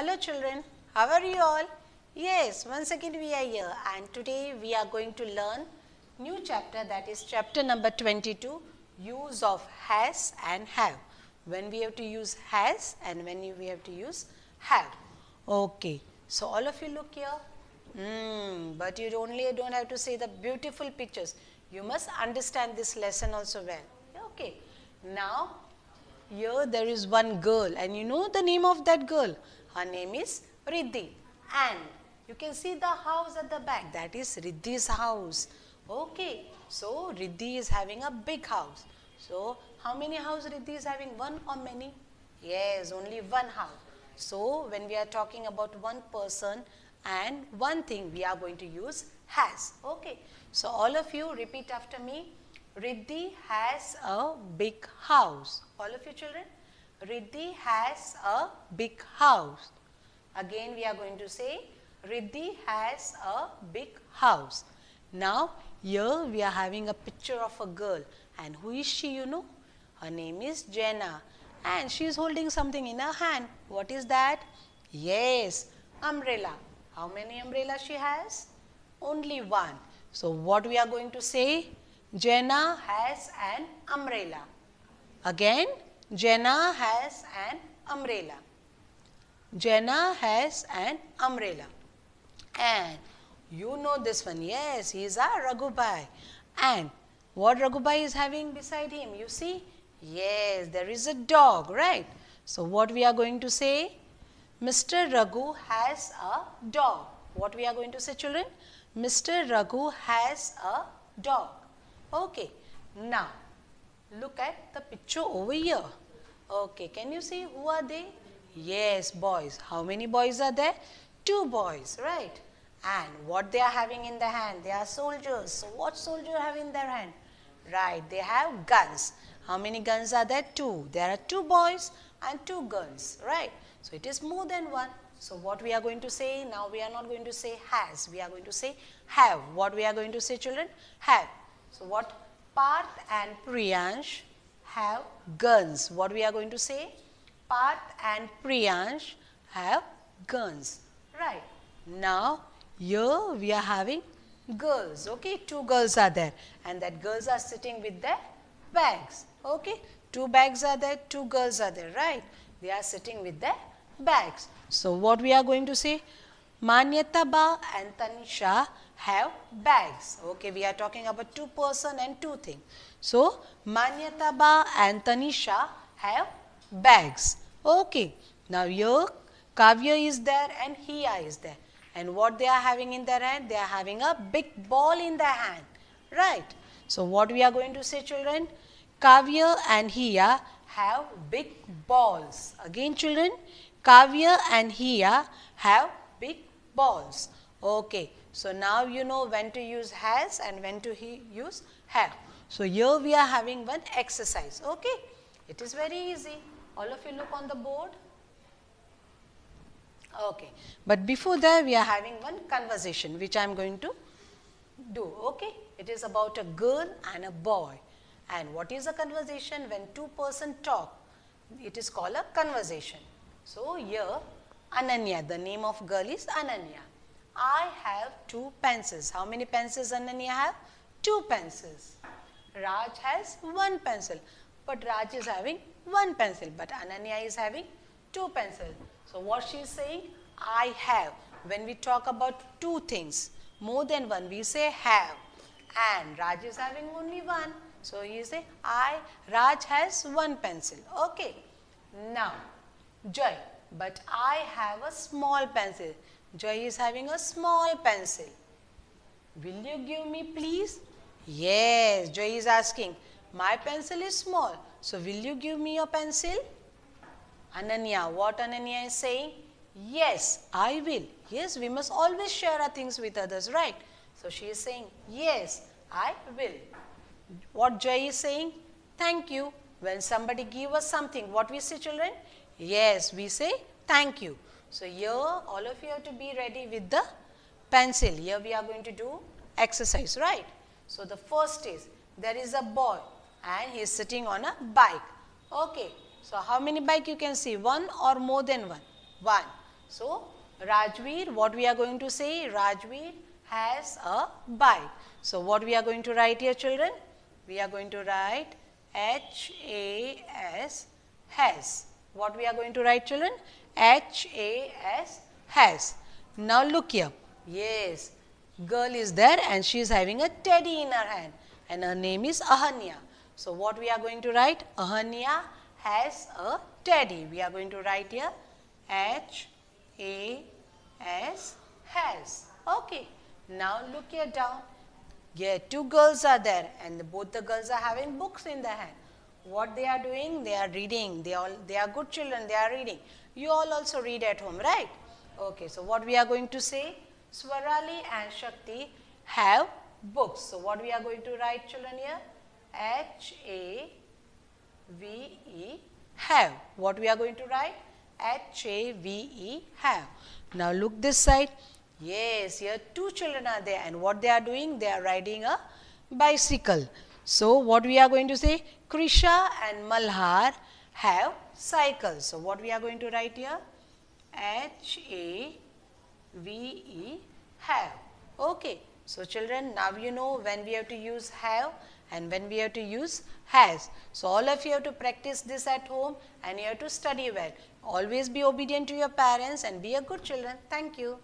Hello children, how are you all? Yes, once again we are here and today we are going to learn new chapter that is chapter number 22 use of has and have. When we have to use has and when we have to use have. Okay, so all of you look here. Mm, but you only don't have to see the beautiful pictures. You must understand this lesson also well. Okay, now here there is one girl and you know the name of that girl. Her name is Riddhi and you can see the house at the back that is Riddhi's house. Okay, so Riddhi is having a big house. So how many houses Riddhi is having? One or many? Yes, only one house. So when we are talking about one person and one thing we are going to use has. Okay, so all of you repeat after me. Riddhi has a big house. All of you children? Riddhi has a big house. Again we are going to say Riddhi has a big house. Now here we are having a picture of a girl and who is she you know? Her name is Jenna and she is holding something in her hand. What is that? Yes, umbrella. How many umbrellas she has? Only one. So what we are going to say? Jenna has an umbrella. Again, Jenna has an umbrella. Jenna has an umbrella. And you know this one. Yes, he is a Raghubai. And what Raghubai is having beside him? You see? Yes, there is a dog, right? So, what we are going to say? Mr. Raghu has a dog. What we are going to say children? Mr. Raghu has a dog. Okay. Now, look at the picture over here. Okay, can you see who are they? Yes, boys. How many boys are there? Two boys, right? And what they are having in their hand? They are soldiers. So, what soldier have in their hand? Right, they have guns. How many guns are there? Two. There are two boys and two girls, right? So, it is more than one. So, what we are going to say? Now, we are not going to say has. We are going to say have. What we are going to say children? Have. So, what Parth and Priyansh have guns. What we are going to say? Parth and Priyansh have guns. Right. Now, here we are having girls. Okay. Two girls are there and that girls are sitting with their bags. Okay. Two bags are there, two girls are there. Right. They are sitting with their bags. So, what we are going to say? Manyata Ba and Tanisha have bags. Okay, we are talking about two person and two things. So, Manyata Ba and Tanisha have bags. Okay, now here Kavya is there and Hiya is there. And what they are having in their hand? They are having a big ball in their hand. Right. So, what we are going to say children? Kavya and Hiya have big balls. Again children, Kavya and Hiya have big balls. Okay. So, now you know when to use has and when to use have. So, here we are having one exercise. Okay. It is very easy. All of you look on the board. Okay. But before that we are having one conversation which I am going to do. Okay. It is about a girl and a boy. And what is a conversation? When two person talk, it is called a conversation. So, here Ananya, the name of girl is Ananya. I have two pencils. How many pencils Ananya have? Two pencils. Raj has one pencil. But Raj is having one pencil. But Ananya is having two pencils. So, what she is saying? I have. When we talk about two things, more than one, we say have. And Raj is having only one. So, you say I, Raj has one pencil. Okay. Now, Joy, but I have a small pencil. Joy is having a small pencil. Will you give me please? Yes, Joy is asking. My pencil is small. So, will you give me your pencil? Ananya, what Ananya is saying? Yes, I will. Yes, we must always share our things with others, right? So, she is saying, yes, I will. What Joy is saying? Thank you. When somebody give us something, what we say children? Yes, we say thank you. So, here all of you have to be ready with the pencil. Here we are going to do exercise, right? So, the first is there is a boy and he is sitting on a bike. Okay. So, how many bike you can see? One or more than one? One. So, Rajveer, what we are going to say? Rajveer has a bike. So, what we are going to write here children? We are going to write H-A-S, has. What we are going to write children? H-A-S, has. Now, look here. Yes, girl is there and she is having a teddy in her hand and her name is Ahanya. So, what we are going to write? Ahanya has a teddy. We are going to write here H A S has. Okay. Now look here down. Yeah, two girls are there and both the girls are having books in their hand. What they are doing? They are reading. They all they are good children. They are reading. You all also read at home, right? Okay. So what we are going to say? Swarali and Shakti have books. So what we are going to write children here? H A V E have. What we are going to write? H A V E have. Now look this side. Yes, here two children are there and what they are doing? They are riding a bicycle. So what we are going to say? Krisha and Malhar have cycles. So what we are going to write here? H A V E have. Okay. So children, now you know when we have to use have and when we have to use has. So all of you have to practice this at home and you have to study well. Always be obedient to your parents and be a good children. Thank you.